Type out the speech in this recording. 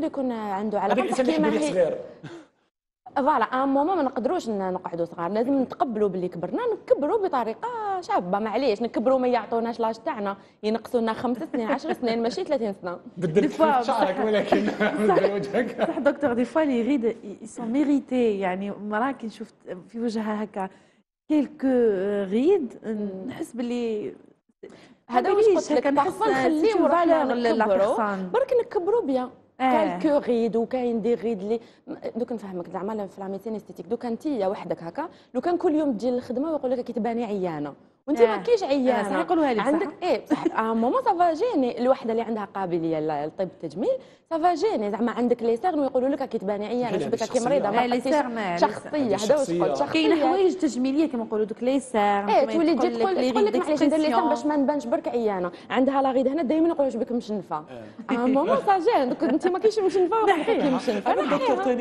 يقدر يكون عنده على هذاك الإنسان اللي صغير voilà un moment ما نقدروش نقعدوا صغار لازم نتقبلوا باللي كبرنا نكبروا بطريقة شابة معليش نكبروا ما يعطوناش l'âge تاعنا ينقصوا لنا خمس سنين 10 سنين ماشي 30 سنة. بدلت شعرك ولكن وجهك صح دكتور des fois les rides sont méritées يعني مرة كي شفت في وجهها هكا quelques rides نحس باللي هذا واش قلت لك بارفوا نخليو نكبروا. برك نكبروا بيان. آه. كالكو غيد وكاين دي غيد اللي دوك نفهمك زعما في العمليتين إستيتيك. دوك انت وحدك هكا لو كان كل يوم تجي للخدمة ويقول لك كي تباني عيانة. وانت ما آه. كاينش آه، عيانه صح يقولوها لك،. عندك إيه بصح آه مومون سافا جيني الوحدة اللي عندها قابلية للطب التجميل سافا جيني زعما عندك لي سيرن ويقولوا لك كي تباني عيانة هذه شفتك كي الشخصية. مريضة آه، ما لي سيرن، آه، لي شخصية سيرن. هذا واش شخصية. قلت شخصية. كاين حوايج تجميلية كما نقولوا دوك لي سير إيه تولي تجي تقول تقول لك معليش ندير les cernes باش ما نبانش برك عيانة. عندها la ride هنا دائما يقولوا بك مشنفة. آه. moment ça gêne دوك انت ما كاينش مشنفة ويقول لك كي مشنفه